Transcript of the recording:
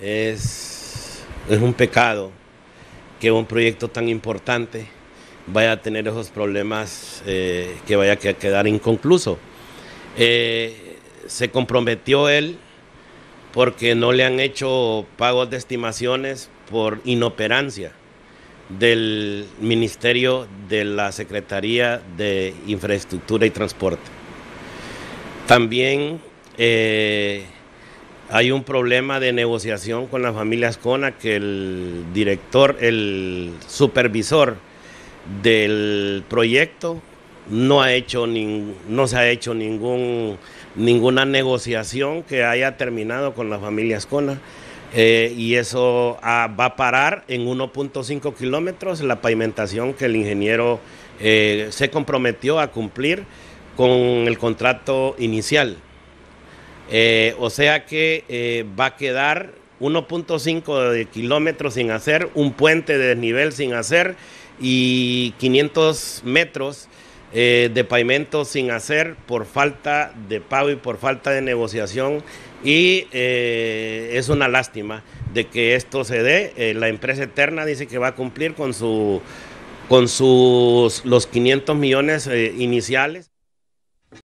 Es, es un pecado que un proyecto tan importante vaya a tener esos problemas eh, que vaya a quedar inconcluso. Eh, se comprometió él porque no le han hecho pagos de estimaciones por inoperancia del Ministerio de la Secretaría de Infraestructura y Transporte. También eh, hay un problema de negociación con las familias CONA que el director, el supervisor del proyecto no ha hecho no se ha hecho ningún ninguna negociación que haya terminado con las familias CONA. Eh, y eso ah, va a parar en 1.5 kilómetros la pavimentación que el ingeniero eh, se comprometió a cumplir con el contrato inicial. Eh, o sea que va a quedar 1.5 kilómetros sin hacer, un puente de desnivel sin hacer y 500 metros de pavimento sin hacer por falta de pago y por falta de negociación y eh, es una lástima de que esto se dé. Eh, la empresa Eterna dice que va a cumplir con, su, con sus, los 500 millones eh, iniciales.